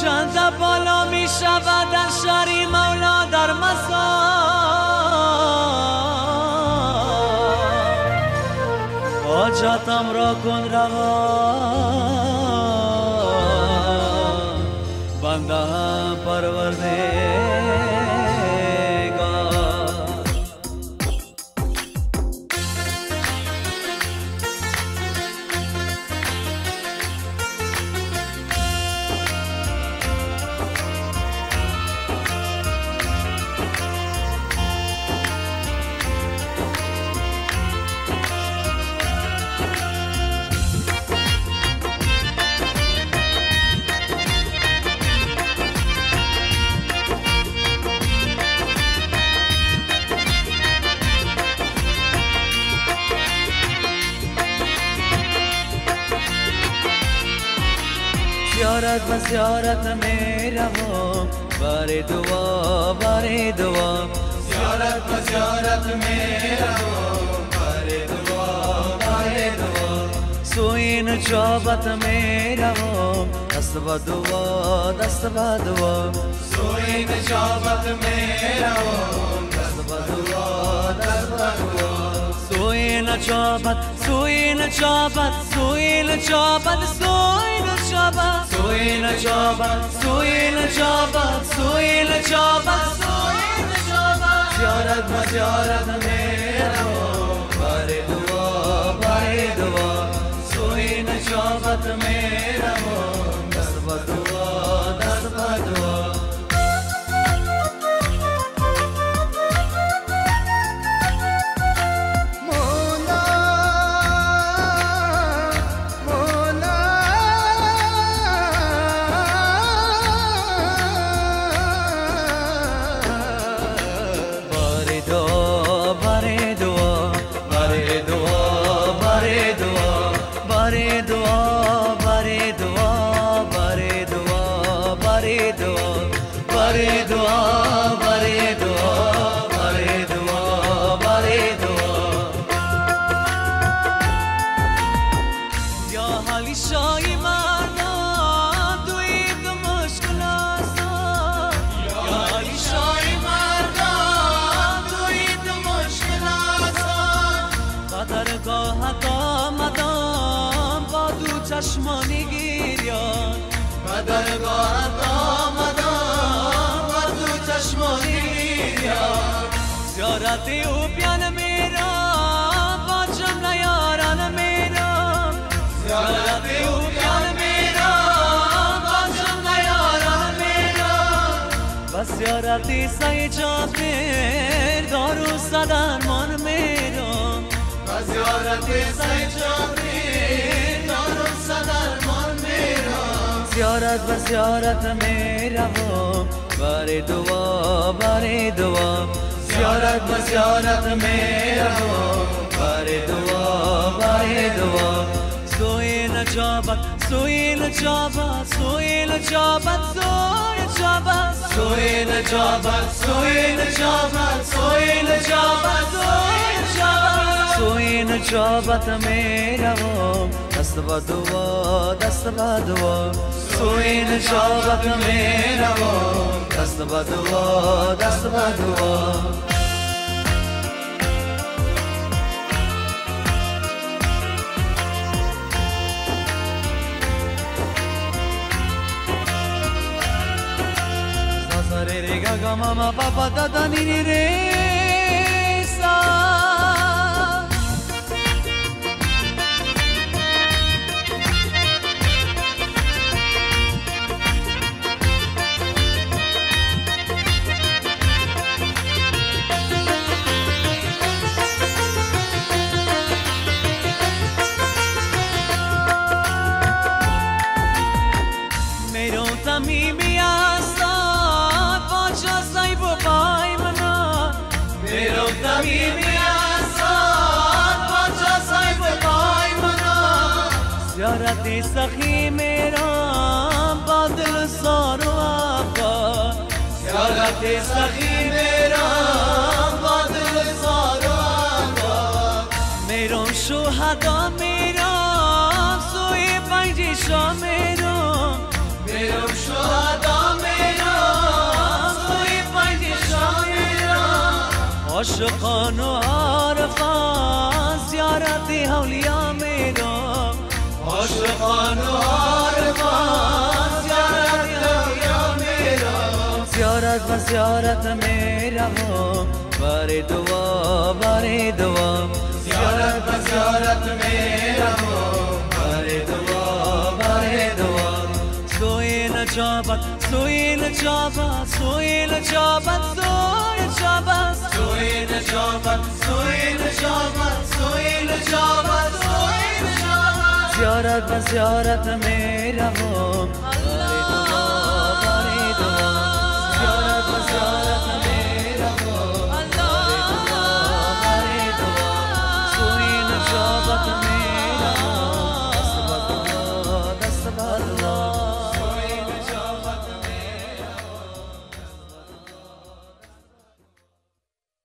چند بالا می شود در شری مولا در حاجتم را کن روا. بنده پرورده زیارت و زیارت می روم بر دعا بر دعا زیارت و زیارت می روم بر دعا بر دعا سوین چابت می روم دست و دعا دست و دعا سوین چابت می روم دست و دعا دست و دعا سوین چابت سوین چابت سوین چابت سوین Java, Soela Java, Soela Java, Soela Java, Soela Java. Ziyarat ma ziyarat mera bare oh, dua, bare dua. Soela Java mera ho, oh, darbat dua. برای دعا برای دعا برای دعا یا حالی شای مردا دوی دو یا حالی شای مردا دوی دو مشکل است قدر با دو چشمانی گیریان قدرگاهت آمدم و تو چشمانی گیریم زیارت او بیان میرم با جمله یاران میرم. زیارت او بیان میرم با جمله یاران میرم. و زیارت سعی جابر دارو صدرمان میرم. و زیارت سید جابری دارو صدرمان میرم زیارت و زیارت می روم بر دعا بر دعا زیارت و زیارت می روم بر دعا بر دعا سوی نجابت سوی نجابت سوی نجابت سوی نجابت سوی نجابت سوی نجابت سوی نجابت سوی نجابت میروم دست با دعا دست با دعا سوی نجابت میروم دست با دعا دست با دعا Re re ga ga ma ma pa pa da da ni ni re زیارت سخی میرم با دل سار و آفا زیارت سخی میرم با دل سار و آفا میرم شهدا میرم سوی پنج شام میرم میرم عاشقان و عارفان زیارت اولیا میرم عاشقان و عارفان زیارت اولیا میرم زیارت و زیارت میرم بار دعا بار دعا. زیارت و زیارت میرم Cevat Soyele Cevat Soyele Cevat Soyele Cevat Soyele Cevat Soyele Cevat Soyele Cevat Soyele Cevat Ziyaret ziyaret mera ho Allah